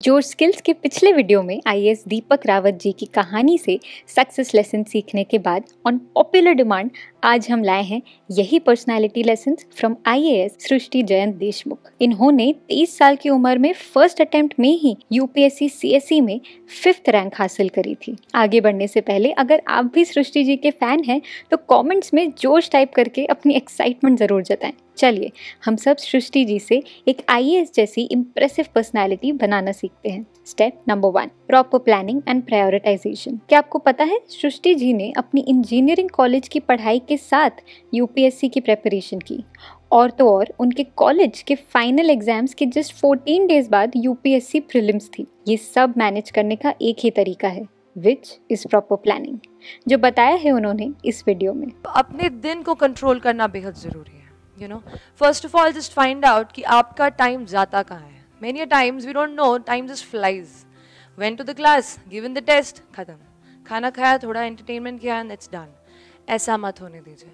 जो स्किल्स के पिछले वीडियो में आईएएस दीपक रावत जी की कहानी से सक्सेस लेसन सीखने के बाद ऑन पॉपुलर डिमांड आज हम लाए हैं यही personality lesson from IAS Srishti Jayant Deshmukh. इन्होंने 23 साल की उम्र में फ़र्स्ट अटेम्प्ट में ही यूपीएससी सीएससी में फिफ्थ रैंक हासिल करी थी। आगे बढ़ने से पहले अगर आप भी सृष्टि जी के फ़ैन हैं तो कॉमेंट्स में जोश टाइप करके अपनी एक्साइटमेंट ज़रूर जताएँ। चलिए, हम सब सृष्टि जी से एक आईएएस जैसी इम्प्रेसिव पर्सनैलिटी बनाना सीखते हैं। Step number one proper planning and prioritisation क्या आपको पता है, सृष्टि जी ने अपनी इंजीनियरिंग कॉलेज की पढ़ाई के साथ यूपीएससी की प्रेपरेशन की। और तो और, उनके कॉलेज के फाइनल एग्ज़ाम्स के जस्ट 14 डेज़ बाद यूपीएससी प्रीलिम्स थी। ये सब मैनेज करने का एक ही तरीका है विच इज़ प्रॉपर प्लानिंग जो बताया है उन्होंने इस वीडियो में। अपने दिन को कंट्रोल करना बेहद ज़रूरी है you know first of all just find out कि आपका टाइम जाता कहाँ है। Many times we don't know time just flies when to the class given the test खत्म। खाना खाया, थोड़ा एंटरटेनमेंट किया एंड इट्स डन ऐसा मत होने दीजिए।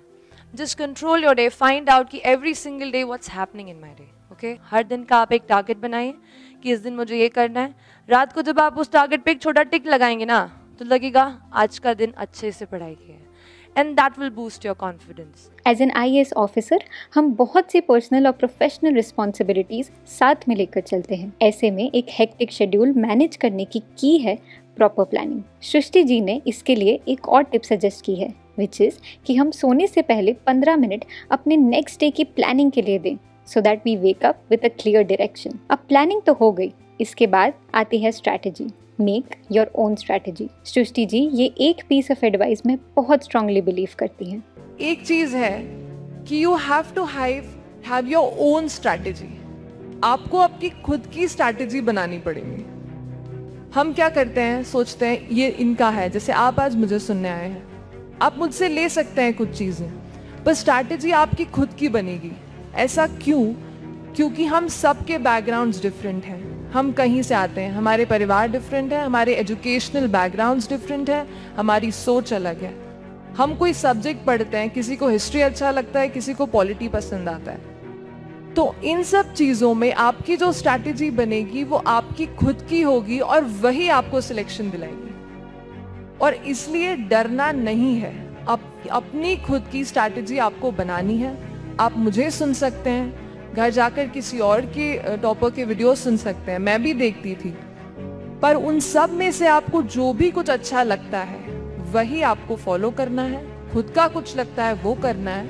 Just control your day find out कि every single day what's happening in my day okay हर दिन का आप एक टारगेट बनाइए कि इस दिन मुझे ये करना है। रात को जब आप उस टारगेट पे एक छोटा टिक लगाएँगे ना तो लगेगा, आज का दिन अच्छे से पढ़ाई किया है। And that will boost your confidence as an I officer हम बहुत सी पर्सनल और प्रोफेशनल रिस्पॉन्सिबिलिटीज साथ में लेकर चलते हैं। ऐसे में एक हेक्टिक शेड्यूल मैनेज करने की की है प्रॉपर प्लानिंग सृष्टि जी ने इसके लिए एक और टिप सजेस्ट की है। विच इज़ कि हम सोने से पहले 15 मिनट अपने नेक्स्ट डे की प्लानिंग के लिए दें so that we wake up with a clear direction अब प्लानिंग तो हो गई, इसके बाद आती है strategy make your own strategy Srishti ji, ये एक पीस ऑफ़ एडवाइस में बहुत स्ट्रांगली बिलीव करती हैं। एक चीज़ है कि you have to have have your own strategy आपको आपकी खुद की स्ट्रैटेजी बनानी पड़ेगी। हम क्या करते हैं, सोचते हैं, ये इनका है, जैसे आप आज मुझे सुनने आए हैं। आप मुझसे ले सकते हैं कुछ चीज़ें, पर स्ट्रैटेजी आपकी खुद की बनेगी। ऐसा क्यों? क्योंकि हम सबके बैकग्राउंड्स डिफरेंट हैं। हम कहीं से आते हैं, हमारे परिवार डिफरेंट है, हमारे एजुकेशनल बैकग्राउंड्स डिफरेंट है, हमारी सोच अलग है। हम कोई सब्जेक्ट पढ़ते हैं, किसी को हिस्ट्री अच्छा लगता है, किसी को पॉलिटी पसंद आता है। तो इन सब चीज़ों में आपकी जो स्ट्रैटेजी बनेगी, वो आपकी खुद की होगी और वही आपको सिलेक्शन दिलाएगी। और इसलिए डरना नहीं है। अप, अपनी खुद की स्ट्रैटेजी आपको बनानी है। आप मुझे सुन सकते हैं। घर जाकर किसी और की टॉपर के वीडियो सुन सकते हैं। मैं भी देखती थी। पर उन सब में से आपको जो भी कुछ अच्छा लगता है वही आपको फॉलो करना है। खुद का कुछ लगता है वो करना है।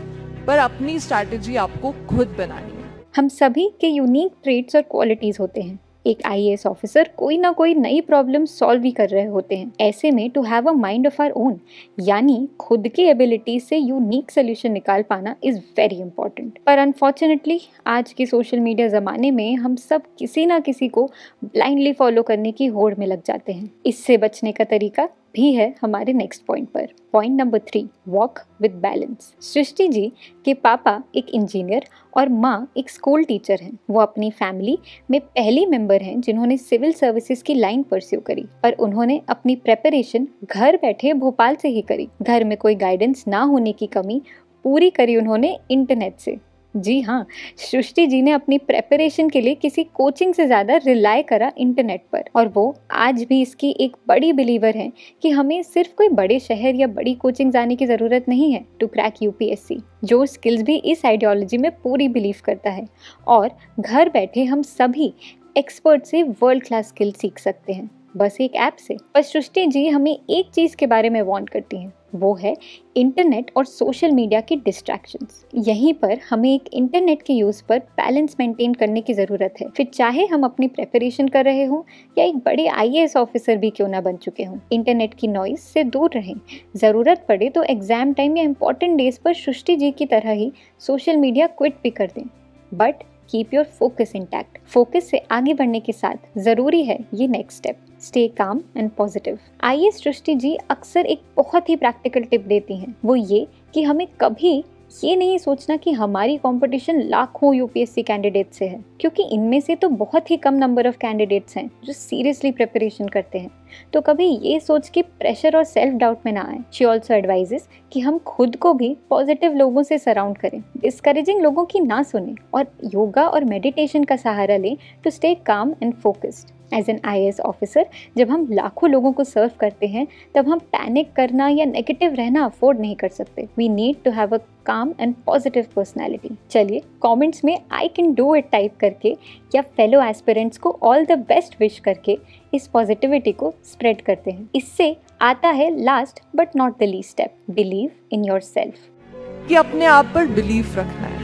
पर अपनी स्ट्रैटेजी आपको खुद बनानी है। हम सभी के यूनिक ट्रेड्स और क्वालिटीज होते हैं। एक आईएएस ऑफिसर कोई ना कोई नई प्रॉब्लम सॉल्व ही कर रहे होते हैं। ऐसे में to have a mind of our own यानी खुद की एबिलिटी से यूनिक सोल्यूशन निकाल पाना इज़ वेरी इंपॉर्टेंट पर अनफॉर्चुनेटली आज के सोशल मीडिया ज़माने में हम सब किसी ना किसी को ब्लाइंडली फॉलो करने की होड़ में लग जाते हैं। इससे बचने का तरीका भी है हमारे नेक्स्ट पॉइंट पर। Point number three walk with balance Srishti ji के पापा एक इंजीनियर और माँ एक स्कूल टीचर हैं। वो अपनी फैमिली में पहली मेंबर हैं जिन्होंने सिविल सर्विसेज़ की लाइन परस्यू करी पर उन्होंने अपनी प्रेपरेशन घर बैठे भोपाल से ही करी। घर में कोई गाइडेंस ना होने की कमी पूरी करी उन्होंने इंटरनेट से। जी हाँ सृष्टि जी ने अपनी प्रेपरेशन के लिए किसी कोचिंग से ज़्यादा रिलाय करा इंटरनेट पर और वो आज भी इसकी एक बड़ी बिलीवर हैं कि हमें सिर्फ़ कोई बड़े शहर या बड़ी कोचिंग जाने की ज़रूरत नहीं है टू क्रैक यूपीएससी जो स्किल्स भी इस आइडियोलॉजी में पूरी बिलीव करता है। और घर बैठे हम सभी एक्सपर्ट से वर्ल्ड क्लास स्किल सीख सकते हैं। बस एक ऐप से। पर सृष्टि जी हमें एक चीज़ के बारे में वार्न करती हैं। वो है इंटरनेट और सोशल मीडिया की डिस्ट्रैक्शंस यहीं पर हमें एक इंटरनेट के यूज़ पर बैलेंस मेंटेन करने की ज़रूरत है। फिर चाहे हम अपनी प्रेपरेशन कर रहे हों या एक बड़े आईएएस ऑफिसर भी क्यों ना बन चुके हों। इंटरनेट की नॉइज़ से दूर रहें। ज़रूरत पड़े तो एग्ज़ाम टाइम या इंपॉर्टेंट डेज़ पर सृष्टि जी की तरह ही सोशल मीडिया क्विट भी कर दें। But keep your focus intact focus से आगे बढ़ने के साथ ज़रूरी है ये next step stay calm and positive आइए सृष्टि जी अक्सर एक बहुत ही प्रैक्टिकल टिप देती हैं। वो ये कि हमें कभी ये नहीं सोचना कि हमारी कंपटीशन लाखों यूपीएससी कैंडिडेट से है, क्योंकि इनमें से तो बहुत ही कम नंबर ऑफ़ कैंडिडेट्स हैं जो सीरियसली प्रिपरेशन करते हैं। तो कभी ये सोच के प्रेशर और सेल्फ डाउट में ना आए। शी ऑल्सो एडवाइजेस कि हम खुद को भी पॉजिटिव लोगों से सराउंड करें डिस्करेजिंग लोगों की ना सुने और योगा और मेडिटेशन का सहारा लें to stay calm and focused as an I officer जब हम लाखों लोगों को सर्व करते हैं, तब हम पैनिक करना या नेगेटिव रहना अफोर्ड नहीं कर सकते। We need to have a calm and positive personality चलिए कॉमेंट्स में I can do it type करके या फेलो एस्पिरेंट्स को ऑल द बेस्ट विश करके इस पॉजिटिविटी को स्प्रेड करते हैं। इससे आता है last but not the least step believe in yourself कि अपने आप पर बिलीव रखना है।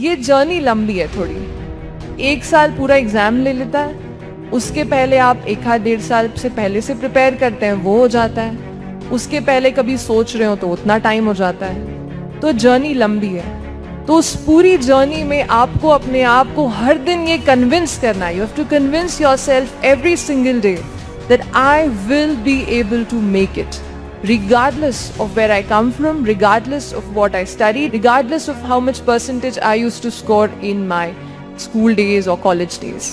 ये जर्नी लंबी है थोड़ी। एक साल पूरा एग्ज़ाम ले लेता है। उसके पहले आप एक आध डेढ़ साल से पहले से प्रिपेयर करते हैं वो हो जाता है। उसके पहले कभी सोच रहे हो तो उतना टाइम हो जाता है। तो जर्नी लंबी है। तो उस पूरी जर्नी में आपको अपने आप को हर दिन ये कन्विंस करना you have to convince yourself every single day that I will be able to make it regardless of where I come from, regardless of what I studied, regardless of how much percentage I used to score in my school days or college days.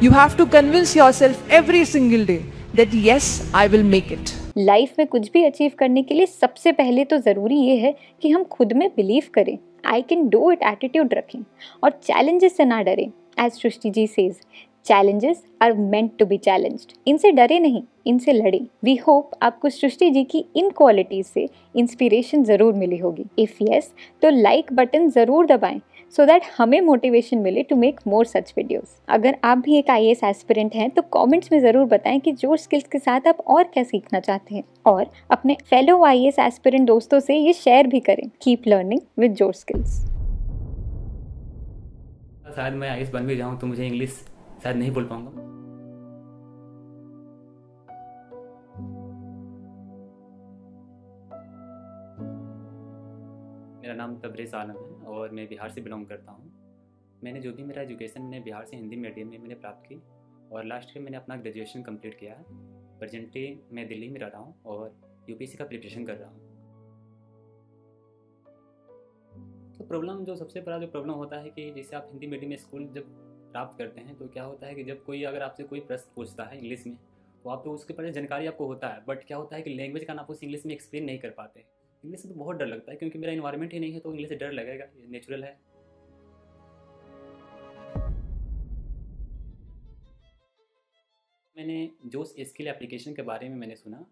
You have to convince yourself every single day that yes, I will make it. Life में कुछ भी achieve करने के लिए सबसे पहले तो ज़रूरी ये है कि हम खुद में बिलीव करें। I can do it attitude रखें और चैलेंजेस से ना डरें as Srishti ji says challenges are meant to be challenged इनसे डरे नहीं इनसे लड़े। वी होप आपको सृष्टि जी की इन क्वालिटीज़ से इंस्पिरेशन ज़रूर मिली होगी। इफ़ यस तो लाइक बटन ज़रूर दबाएँ। सो दैट हमें मोटिवेशन मिले to make more such videos अगर आप भी एक आई एस्पिरेंट हैं तो कमेंट्स में ज़रूर बताएँ कि जो स्किल्स के साथ आप और क्या सीखना चाहते हैं। और अपने फेलो आई एस्पिरेंट दोस्तों से ये शेयर भी करें। Keep learning with Josh Skills शायद मैं आई बन भी जाऊँ तो मुझे इंग्लिश शायद नहीं बोल पाऊँगा। मेरा नाम तबरेज आलम है और मैं बिहार से बिलोंग करता हूँ। मैंने जो भी मेरा एजुकेशन मैंने बिहार से हिंदी मीडियम में मैंने प्राप्त की और लास्ट ईयर मैंने अपना ग्रेजुएशन कंप्लीट किया। है प्रजेंटली मैं दिल्ली में रह रहा हूँ और यूपीएससी का प्रिपरेशन कर रहा हूँ। तो प्रॉब्लम जो सबसे बड़ा जो प्रॉब्लम होता है कि जैसे आप हिंदी मीडियम स्कूल जब प्राप्त करते हैं तो क्या होता है कि जब कोई अगर आपसे कोई प्रश्न पूछता है इंग्लिश में तो आप तो उसके बारे में जानकारी आपको होता है, बट क्या होता है कि लैंग्वेज का ना आप उस इंग्लिश में एक्सप्लेन नहीं कर पाते। इंग्लिश से तो बहुत डर लगता है, क्योंकि मेरा इन्वायरमेंट ही नहीं है तो इंग्लिश से डर लगेगा, ये नेचुरल है। मैंने जो स्किल एप्लीकेशन के बारे में मैंने सुना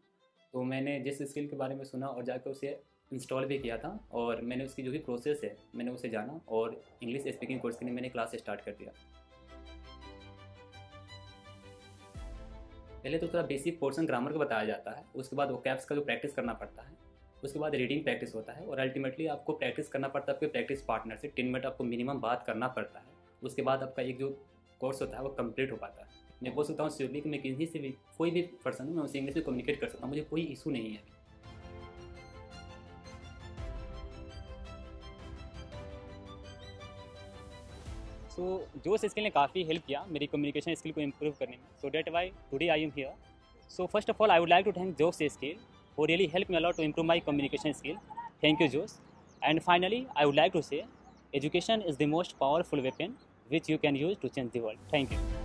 तो मैंने जिस स्किल के बारे में सुना और जाकर उसे इंस्टॉल भी किया था, और मैंने उसकी जो भी प्रोसेस है, मैंने उसे जाना और इंग्लिश स्पीकिंग कोर्स के लिए मैंने क्लास स्टार्ट कर दिया। पहले तो थोड़ा बेसिक पोर्सन ग्रामर का बताया जाता है, उसके बाद वो कैप्स का जो प्रैक्टिस करना पड़ता है उसके बाद रीडिंग प्रैक्टिस होता है और अल्टीमेटली आपको प्रैक्टिस करना पड़ता है आपके प्रैक्टिस पार्टनर से। टेन मिनट आपको मिनिमम बात करना पड़ता है। उसके बाद आपका एक जो कोर्स होता है वो कंप्लीट हो पाता है। मैं बोल सकता हूँ श्योरली कि मैं किसी से भी कोई भी पर्सन हूँ मैं उसे इंग्लिश में कम्युनिकेट कर सकता हूँ मुझे कोई इशू नहीं है। सो so, जो स्किल ने काफ़ी हेल्प किया मेरी कम्युनिकेशन स्किल को इम्प्रूव करने में। So that why today I am here so first of all I would like to thank Josh Skill who really helped me a lot to improve my communication skill. Thank you, Jose. And finally, I would like to say education is the most powerful weapon which you can use to change the world. Thank you.